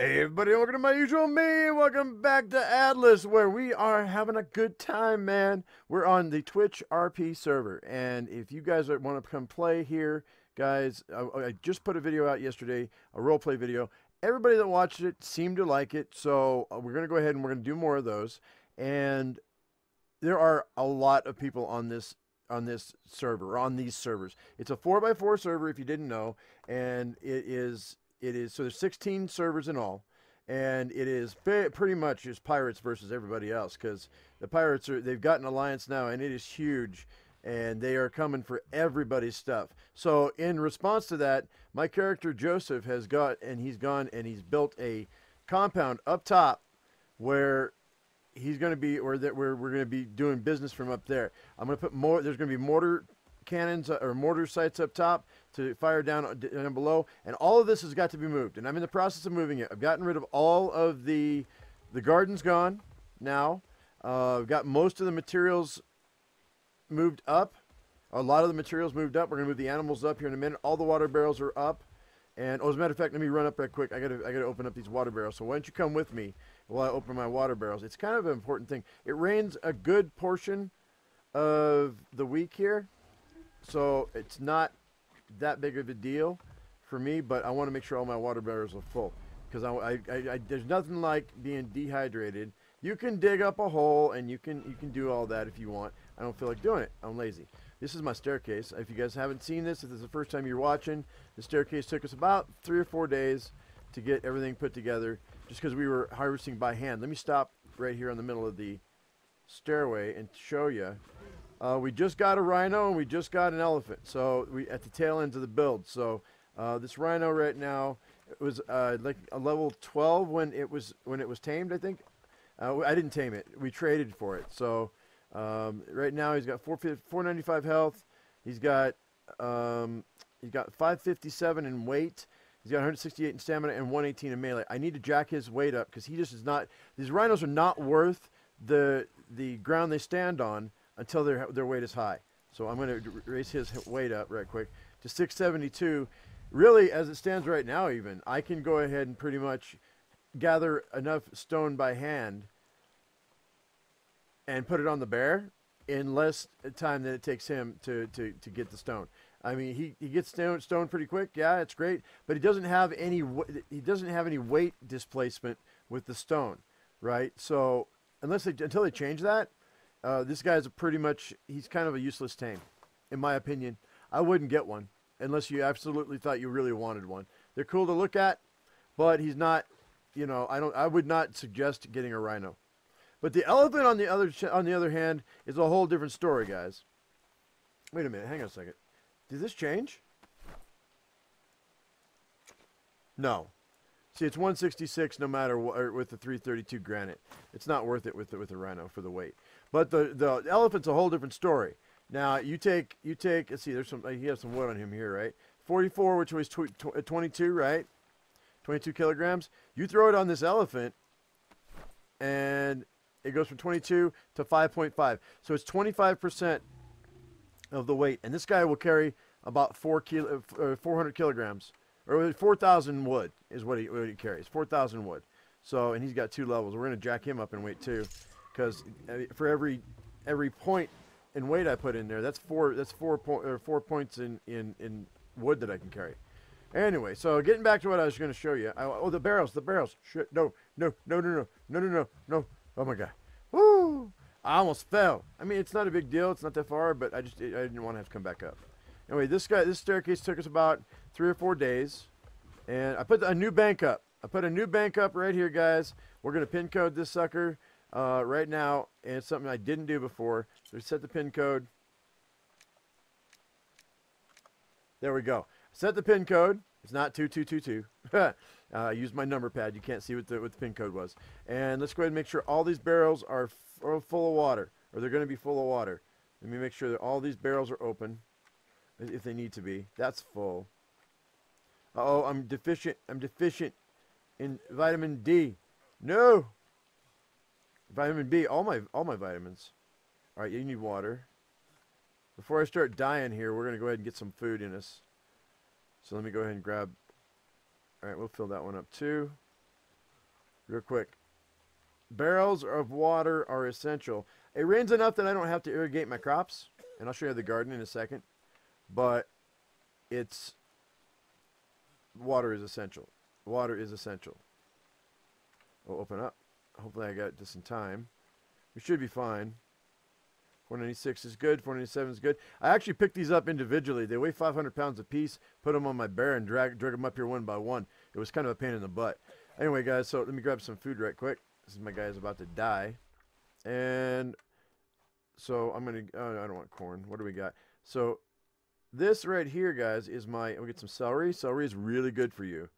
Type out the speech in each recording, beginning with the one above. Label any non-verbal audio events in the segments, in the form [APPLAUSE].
Hey everybody, welcome to my usual me. Welcome back to Atlas, where we are having a good time, man. We're on the Twitch RP server, and if you guys want to come play here, guys, I, I just put a video out yesterday, a roleplay video. Everybody that watched it seemed to like it, so uh, we're gonna go ahead and we're gonna do more of those. And there are a lot of people on this on this server, on these servers. It's a four x four server, if you didn't know, and it is it is so there's 16 servers in all, and it is pretty much just pirates versus everybody else because the pirates are they've got an alliance now, and it is huge, and they are coming for everybody's stuff. So in response to that, my character Joseph has got and he's gone and he's built a compound up top where he's going to be or that we're, we're going to be doing business from up there. I'm going to put more there's going to be mortar cannons uh, or mortar sites up top to fire down, uh, down below. And all of this has got to be moved. And I'm in the process of moving it. I've gotten rid of all of the, the gardens gone now. Uh, I've got most of the materials moved up. A lot of the materials moved up. We're going to move the animals up here in a minute. All the water barrels are up. And oh, as a matter of fact, let me run up right quick. I got to I got to open up these water barrels. So why don't you come with me while I open my water barrels? It's kind of an important thing. It rains a good portion of the week here, so it's not that big of a deal for me, but I want to make sure all my water barrels are full because I, I, I, there's nothing like being dehydrated. You can dig up a hole and you can you can do all that if you want. I don't feel like doing it. I'm lazy. This is my staircase. If you guys haven't seen this, if this is the first time you're watching, the staircase took us about three or four days to get everything put together just because we were harvesting by hand. Let me stop right here in the middle of the stairway and show you uh, we just got a rhino and we just got an elephant. So we at the tail ends of the build. So uh, this rhino right now it was uh, like a level 12 when it was when it was tamed. I think uh, I didn't tame it. We traded for it. So um, right now he's got 495 health. He's got um, he's got 557 in weight. He's got 168 in stamina and 118 in melee. I need to jack his weight up because he just is not. These rhinos are not worth the the ground they stand on until their their weight is high. So I'm going to raise his weight up right quick to 672. Really, as it stands right now, even I can go ahead and pretty much gather enough stone by hand and put it on the bear in less time than it takes him to, to, to get the stone. I mean, he, he gets stone, stone pretty quick. Yeah, it's great, but he doesn't have any he doesn't have any weight displacement with the stone, right? So unless they, until they change that, uh, this guy's a pretty much, he's kind of a useless tame, in my opinion. I wouldn't get one unless you absolutely thought you really wanted one. They're cool to look at, but he's not, you know, I don't, I would not suggest getting a rhino. But the elephant on the other, on the other hand, is a whole different story, guys. Wait a minute, hang on a second. Did this change? No. See, it's 166 no matter what, with the 332 granite. It's not worth it with the, with the rhino for the weight. But the the elephant's a whole different story. Now you take you take let's see there's some he has some wood on him here right 44 which was tw tw 22 right 22 kilograms you throw it on this elephant and it goes from 22 to 5.5 so it's 25 percent of the weight and this guy will carry about four kilo uh, 400 kilograms or 4,000 wood is what he, what he carries 4,000 wood so and he's got two levels we're gonna jack him up in weight too because uh, for every every point in weight I put in there, that's four that's four point or four points in in in wood that I can carry. Anyway, so getting back to what I was going to show you. I, oh, the barrels, the barrels. Shit, no, no, no, no, no, no, no, no, no. Oh my god. Woo! I almost fell. I mean, it's not a big deal. It's not that far, but I just I didn't want to have to come back up. Anyway, this guy, this staircase took us about three or four days, and I put a new bank up. I put a new bank up right here, guys. We're gonna pin code this sucker uh, right now, and it's something I didn't do before. So we set the pin code. There we go. Set the pin code. It's not 2222. [LAUGHS] uh, I used my number pad. You can't see what the, what the pin code was. And let's go ahead and make sure all these barrels are, are full of water, or they're going to be full of water. Let me make sure that all these barrels are open, if they need to be. That's full. Oh I'm deficient. I'm deficient in vitamin D. No! Vitamin B, all my all my vitamins. All right, you need water. Before I start dying here, we're gonna go ahead and get some food in us. So let me go ahead and grab. All right, we'll fill that one up too. real quick. Barrels of water are essential. It rains enough that I don't have to irrigate my crops, and I'll show you the garden in a second. But it's water is essential. Water is essential. We'll open up. Hopefully I got this in time. We should be fine. 496 is good. 497 is good. I actually picked these up individually. They weigh 500 pounds a piece. Put them on my bear and drag, drag them up here one by one. It was kind of a pain in the butt. Anyway, guys, so let me grab some food right quick. This is my guy's about to die. And so I'm going to, oh, I don't want corn. What do we got? So this right here, guys, is my, we get some celery. Celery is really good for you.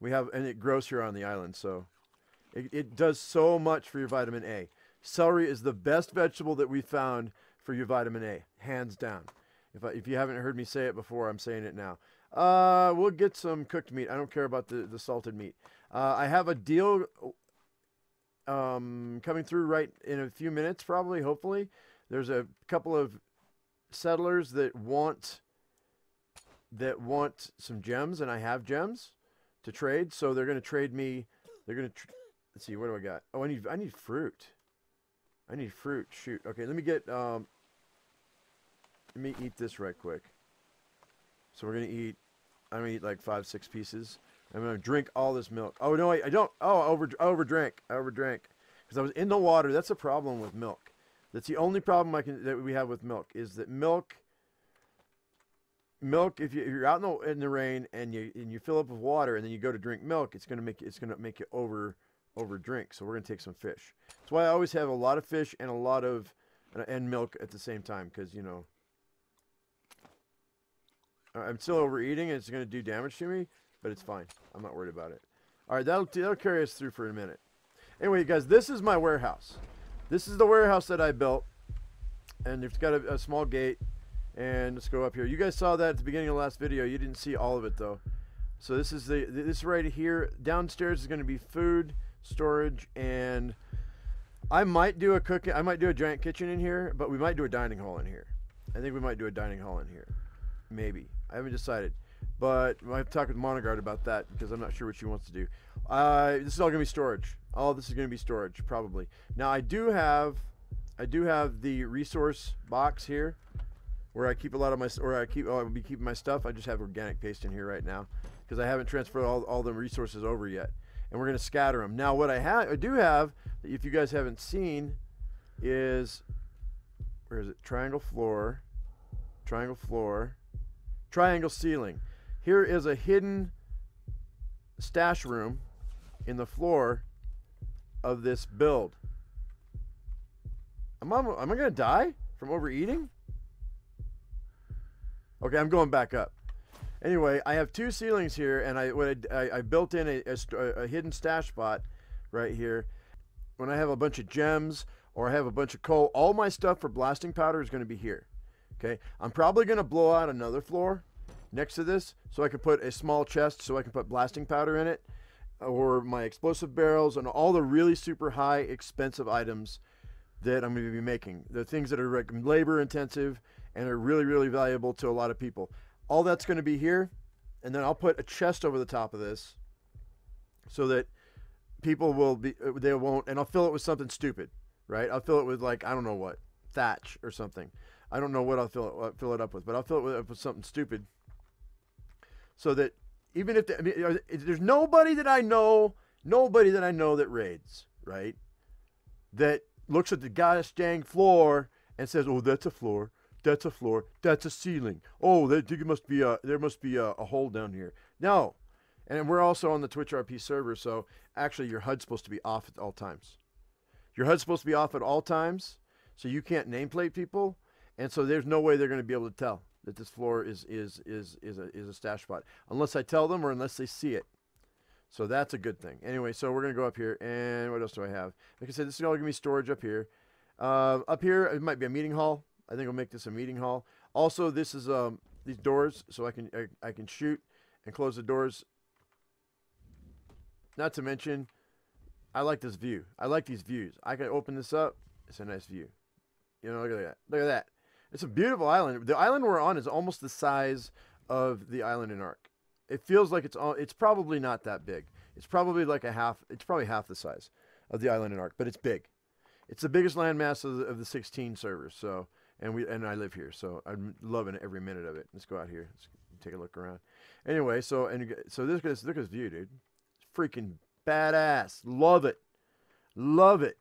We have, and it grows here on the island, so it, it does so much for your vitamin A. Celery is the best vegetable that we found for your vitamin A, hands down. If, I, if you haven't heard me say it before, I'm saying it now. Uh, we'll get some cooked meat. I don't care about the, the salted meat. Uh, I have a deal um, coming through right in a few minutes, probably, hopefully. There's a couple of settlers that want that want some gems, and I have gems to trade. So they're going to trade me. They're going to. let's see. What do I got? Oh, I need. I need fruit. I need fruit. Shoot. Okay, let me get. Um, let me eat this right quick. So we're gonna eat. I'm gonna eat like five, six pieces. I'm gonna drink all this milk. Oh no, I, I don't. Oh, I over I overdrank. I overdrank because I was in the water. That's a problem with milk. That's the only problem I can that we have with milk is that milk. Milk, if, you, you're out in the in the rain and you and you fill up with water and then you go to drink milk, it's gonna make it's gonna make you over over drink. So we're gonna take some fish. That's why I always have a lot of fish and a lot of and milk at the same time because you know I'm still overeating and it's going to do damage to me, but it's fine. I'm not worried about it. All right, that'll, that'll carry us through for a minute. Anyway, guys, this is my warehouse. This is the warehouse that I built, and it's got a, a small gate. And let's go up here. You guys saw that at the beginning of the last video. You didn't see all of it though. So this is the this right here. Downstairs is going to be food, storage, and I might do a cooking. I might do a giant kitchen in here, but we might do a dining hall in here. I think we might do a dining hall in here, maybe. I haven't decided. But I have to talk with Monogard about that because I'm not sure what she wants to do. Uh, this is all going to be storage. All this is going to be storage, probably. Now, I do have, I do have the resource box here where I keep a lot of my, or I keep, oh, I'll be keeping my stuff. I just have organic paste in here right now because I haven't transferred all, all the resources over yet. And we're going to scatter them. Now, what I have, I do have, if you guys haven't seen, is, where is it? Triangle floor, triangle floor, triangle ceiling. Here is a hidden stash room in the floor of this build. Am I, am I going to die from overeating? Okay, I'm going back up. Anyway, I have two ceilings here, and I what I, I built in a, a, a hidden stash spot right here. When I have a bunch of gems or I have a bunch of coal, all my stuff for blasting powder is going to be here. Okay, I'm probably going to blow out another floor next to this so I can put a small chest so I can put blasting powder in it or my explosive barrels and all the really super high expensive items that I'm going to be making. The things that are labor intensive and are really, really valuable to a lot of people. All that's going to be here. And then I'll put a chest over the top of this so that people will be, uh, they won't, and I'll fill it with something stupid, right? I'll fill it with like, I don't know what, thatch or something. I don't know what I'll fill it, uh, fill it up with, but I'll fill it with, uh, with something stupid so that even if the, I mean, uh, there's nobody that I know, nobody that I know that raids, right? That looks at the gosh dang floor and says, "Oh, that's a floor. That's a floor. That's a ceiling. Oh, there, must be a there must be a, a hole down here." No, and we're also on the Twitch RP server, so actually your HUD's supposed to be off at all times. Your HUD's supposed to be off at all times, so you can't nameplate people, and so there's no way they're going to be able to tell that this floor is is is is a is a stash spot unless I tell them or unless they see it. So that's a good thing. Anyway, so we're gonna go up here and what else do I have? Like I said, this is all gonna be storage up here. Uh, up here it might be a meeting hall. I think I'll make this a meeting hall. Also, this is um, these doors, so I can I, I can shoot and close the doors. Not to mention, I like this view. I like these views. I can open this up. It's a nice view. You know, look at that. Look at that. It's a beautiful island. The island we're on is almost the size of the island in Ark. It feels like it's all, it's probably not that big. It's probably like a half. It's probably half the size of the island in Ark, but it's big. It's the biggest landmass of the, of the 16 servers. So, and we and I live here, so I'm loving every minute of it. Let's go out here. Let's take a look around. Anyway, so and so this look at this view, dude. It's freaking badass. Love it. Love it.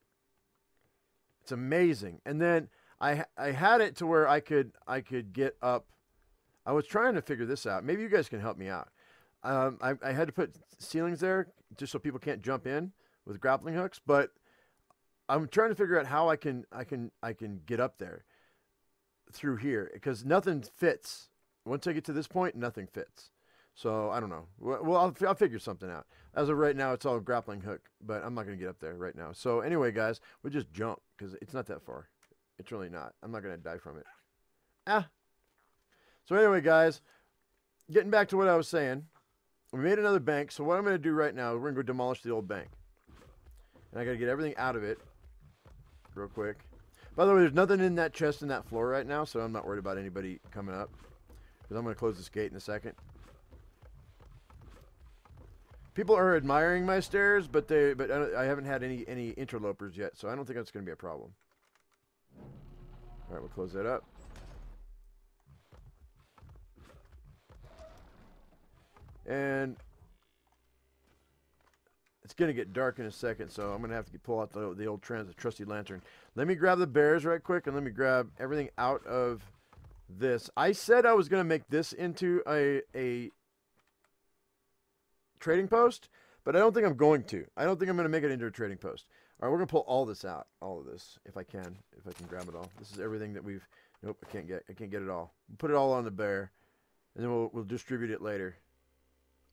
It's amazing. And then I I had it to where I could I could get up. I was trying to figure this out. Maybe you guys can help me out. Um, I, I had to put ceilings there just so people can't jump in with grappling hooks, but I'm trying to figure out how I can I can I can get up there through here because nothing fits. Once I get to this point, nothing fits. So I don't know. Well, I'll, I'll figure something out. As of right now, it's all grappling hook, but I'm not going to get up there right now. So anyway, guys, we just jump because it's not that far. It's really not. I'm not going to die from it. Ah. So anyway, guys, getting back to what I was saying, we made another bank. So what I'm going to do right now, we're going to go demolish the old bank. And I got to get everything out of it real quick. By the way, there's nothing in that chest in that floor right now, so I'm not worried about anybody coming up. Because I'm going to close this gate in a second. People are admiring my stairs, but they but I haven't had any any interlopers yet, so I don't think that's going to be a problem. All right, we'll close that up. And it's going to get dark in a second, so I'm going to have to pull out the, the old trans, trusty lantern. Let me grab the bears right quick, and let me grab everything out of this. I said I was going to make this into a, a trading post, but I don't think I'm going to. I don't think I'm going to make it into a trading post. All right, we're going to pull all this out, all of this, if I can, if I can grab it all. This is everything that we've, nope, I can't get, I can't get it all. Put it all on the bear, and then we'll, we'll distribute it later.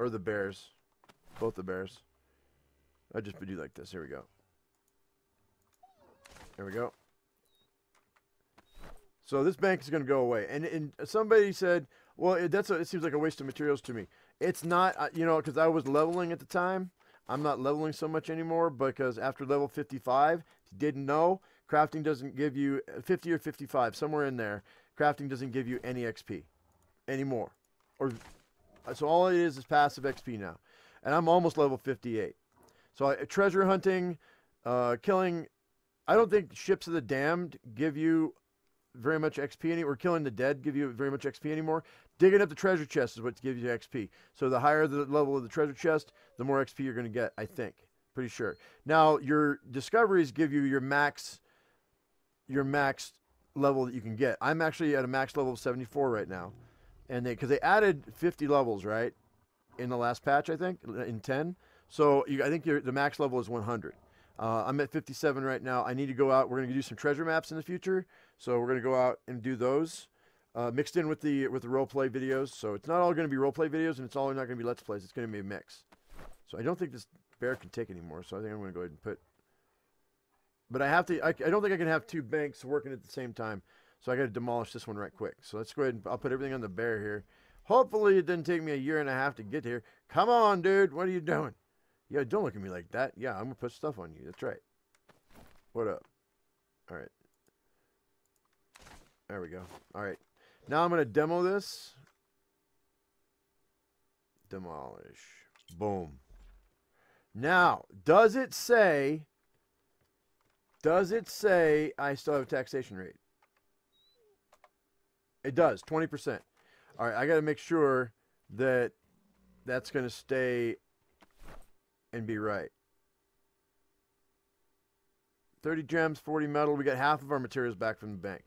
Or the bears, both the bears. I just do like this, here we go. There we go. So this bank is going to go away. And, and somebody said, well, it, that's a, it seems like a waste of materials to me. It's not, uh, you know, because I was leveling at the time. I'm not leveling so much anymore because after level 55, if you didn't know, crafting doesn't give you uh, 50 or 55, somewhere in there. Crafting doesn't give you any XP anymore. Or uh, so all it is is passive XP now, and I'm almost level 58. So I, treasure hunting, uh, killing. I don't think ships of the damned give you very much XP any, or killing the dead give you very much XP anymore. Digging up the treasure chest is what gives you XP. So the higher the level of the treasure chest, the more XP you're going to get, I think. Pretty sure. Now, your discoveries give you your max your max level that you can get. I'm actually at a max level of 74 right now. And they because they added 50 levels, right? In the last patch, I think, in 10. So you, I think the max level is 100. Uh, I'm at 57 right now. I need to go out. We're going to do some treasure maps in the future. So we're going to go out and do those uh, mixed in with the with the role play videos. So it's not all going to be role play videos, and it's all not going to be let's plays. It's going to be a mix. So I don't think this bear can take anymore. So I think I'm going to go ahead and put. But I have to. I, I don't think I can have two banks working at the same time. So I got to demolish this one right quick. So let's go ahead and I'll put everything on the bear here. Hopefully it didn't take me a year and a half to get here. Come on, dude. What are you doing? Yeah, don't look at me like that. Yeah, I'm to put stuff on you. That's right. What up? All right. There we go. All right. Now I'm to demo this. Demolish. Boom. Now, does it say, does it say I still have a taxation rate? It does, 20%. All right, I got to make sure that that's going to stay and be right. 30 gems, 40 metal. We got half of our materials back from the bank.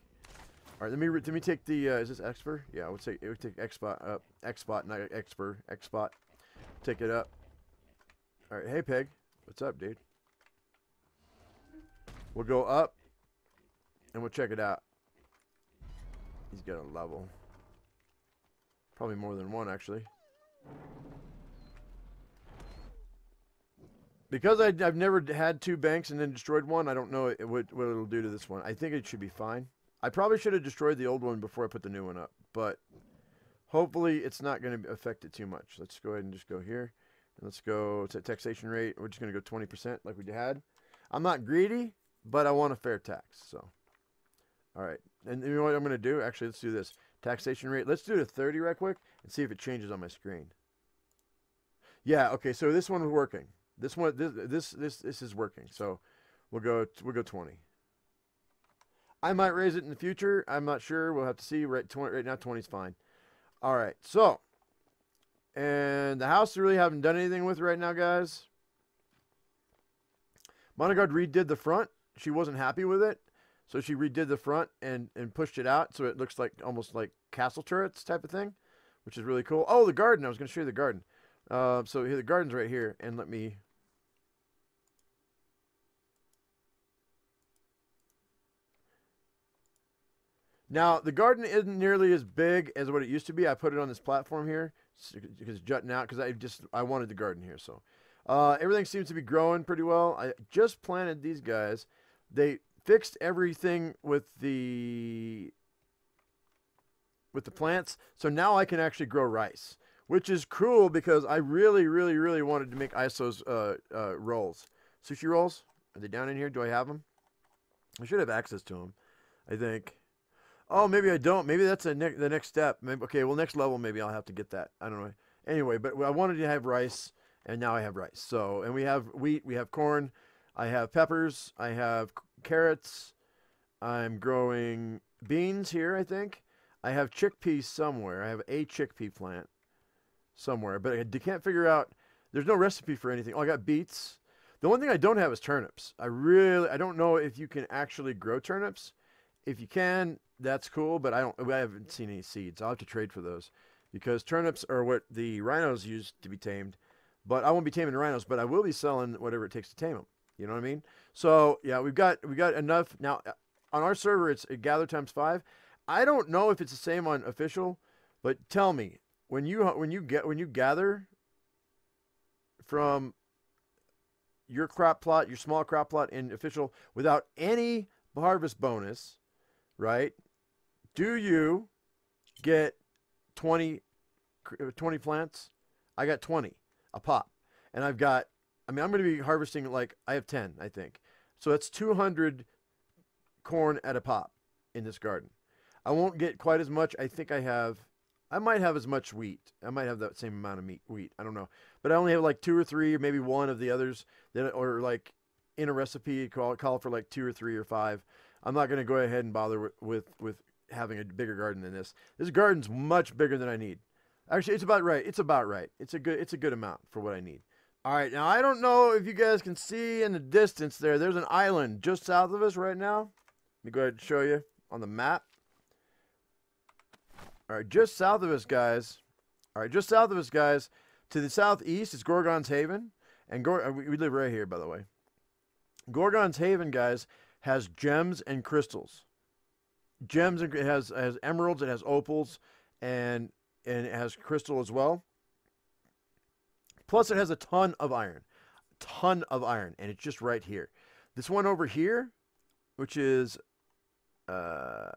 All right, let me let me take the. Uh, is this Xper? Yeah, I would say it would take Xpot up. Xpot, not Xper. Xpot. Take it up. All right, hey Peg, what's up, dude? We'll go up, and we'll check it out. He's got a level. Probably more than one, actually. Because I, have never had two banks and then destroyed one, I don't know what, what it'll do to this one. I think it should be fine. I probably should have destroyed the old one before I put the new one up, but hopefully it's not going to affect it too much. Let's go ahead and just go here. Let's go to taxation rate. We're just going to go 20% like we had. I'm not greedy, but I want a fair tax. So, all right. And you know what I'm going to do? Actually, let's do this. Taxation rate. Let's do it at 30 right quick and see if it changes on my screen. Yeah. Okay. So this one working. This one, this, this, this, this is working. So we'll go, we'll go 20. I might raise it in the future. I'm not sure. We'll have to see. Right, 20, right now, 20 is fine. All right. So, and the house really haven't done anything with right now, guys. Monoguard redid the front. She wasn't happy with it. So she redid the front and, and pushed it out so it looks like almost like castle turrets type of thing, which is really cool. Oh, the garden. I was going to show you the garden. Uh, so here, the garden's right here. And let me Now, the garden isn't nearly as big as what it used to be. I put it on this platform here because it's jutting out because I just I wanted the garden here. So uh, everything seems to be growing pretty well. I just planted these guys. They fixed everything with the with the plants. So now I can actually grow rice, which is cool because I really, really, really wanted to make ISO's uh, uh, rolls. Sushi rolls? Are they down in here? Do I have them? I should have access to them, I think. Oh, maybe I don't. Maybe that's the ne- the next step. Maybe, okay, well, next level, maybe I'll have to get that. I don't know. Anyway, but I wanted to have rice, and now I have rice. So, and we have wheat, we have corn, I have peppers, I have carrots. I'm growing beans here, I think. I have chickpeas somewhere. I have a chickpea plant somewhere, but I can't figure out. There's no recipe for anything. Oh, I got beets. The one thing I don't have is turnips. I really, I don't know if you can actually grow turnips. If you can, that's cool, but I don't. I haven't seen any seeds. I'll have to trade for those because turnips are what the rhinos use to be tamed. But I won't be taming the rhinos, but I will be selling whatever it takes to tame them. You know what I mean? So yeah, we've got we got enough now. Uh, on our server, it's gather times five. I don't know if it's the same on official, but tell me when you when you get when you gather from your crop plot, your small crop plot in official without any harvest bonus, right? Do you get 20, uh, 20 plants? I got 20 a pop. And I've got, I mean, I'm going to be harvesting like, I have 10, I think. So that's 200 corn at a pop in this garden. I won't get quite as much. I think I have, I might have as much wheat. I might have that same amount of meat, wheat. I don't know. But I only have like two or three, or maybe one of the others that, or like in a recipe, call, call for like two or three or five. I'm not going to go ahead and bother with, with, with having a bigger garden than this. This garden's much bigger than I need. Actually, it's about right. It's about right. It's a good it's a good amount for what I need. All right, now I don't know if you guys can see in the distance there. There's an island just south of us right now. Let me go ahead and show you on the map. All right, just south of us, guys. All right, just south of us, guys. To the southeast is Gorgon's Haven, and Gor- uh, we live right here, by the way. Gorgon's Haven, guys, has gems and crystals gems. And it has has emeralds. It has opals, and and it has crystal as well. Plus, it has a ton of iron, ton of iron, and it's just right here. This one over here, which is uh,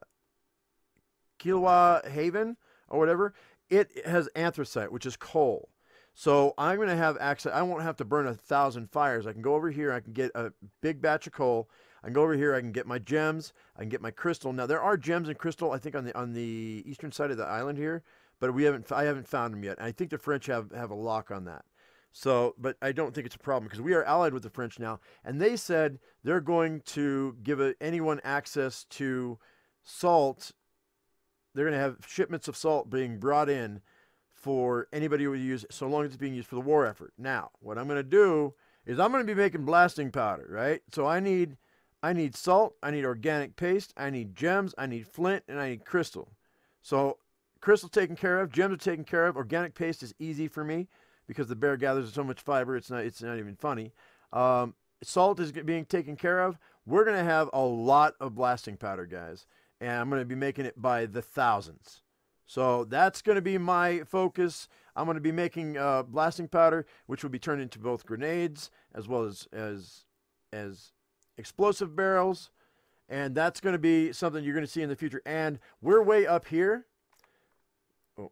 Kilwa Haven or whatever, it has anthracite, which is coal. So I'm going to have access. I won't have to burn a thousand fires. I can go over here. I can get a big batch of coal I can go over here. I can get my gems. I can get my crystal. Now there are gems and crystal. I think on the on the eastern side of the island here, but we haven't. I haven't found them yet. And I think the French have have a lock on that. So, but I don't think it's a problem because we are allied with the French now, and they said they're going to give a, anyone access to salt. They're going to have shipments of salt being brought in for anybody who would use so long as it's being used for the war effort. Now, what I'm going to do is I'm going to be making blasting powder, right? So I need I need salt, I need organic paste, I need gems, I need flint, and I need crystal. So crystal taken care of, gems are taken care of. Organic paste is easy for me because the bear gathers so much fiber. It's not. It's not even funny. Um, salt is being taken care of. We're gonna have a lot of blasting powder, guys, and I'm gonna be making it by the thousands. So that's gonna be my focus. I'm gonna be making uh, blasting powder, which will be turned into both grenades as well as as as explosive barrels, and that's going to be something you're going to see in the future. And we're way up here. Oh.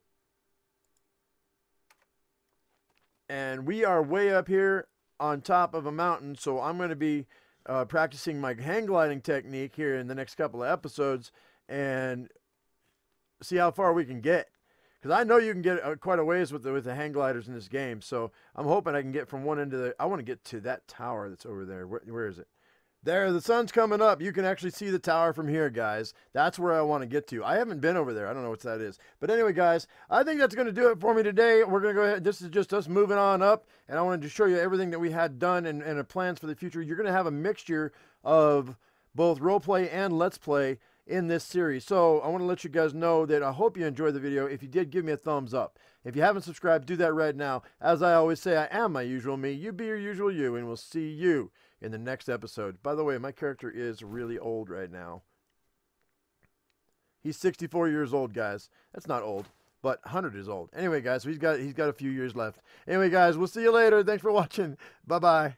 And we are way up here on top of a mountain, so I'm going to be uh, practicing my hang gliding technique here in the next couple of episodes and see how far we can get. because I know you can get uh, quite a ways with the with the hang gliders in this game. So I'm hoping I can get from one end to the. I want to get to that tower that's over there. Where, where is it? There, the sun's coming up. You can actually see the tower from here, guys. That's where I want to get to. I haven't been over there. I don't know what that is. But anyway, guys, I think that's going to do it for me today. We're going to go ahead. This is just us moving on up. And I wanted to show you everything that we had done and, and plans for the future. You're going to have a mixture of both roleplay and let's play in this series. So I want to let you guys know that I hope you enjoyed the video. If you did, give me a thumbs up. If you haven't subscribed, do that right now. As I always say, I am my usual me. You be your usual you, and we'll see you in the next episode. By the way, my character is really old right now. He's 64 years old, guys. That's not old, but 100 is old. Anyway, guys, he's got he's got a few years left. Anyway, guys, we'll see you later. Thanks for watching. Bye-bye.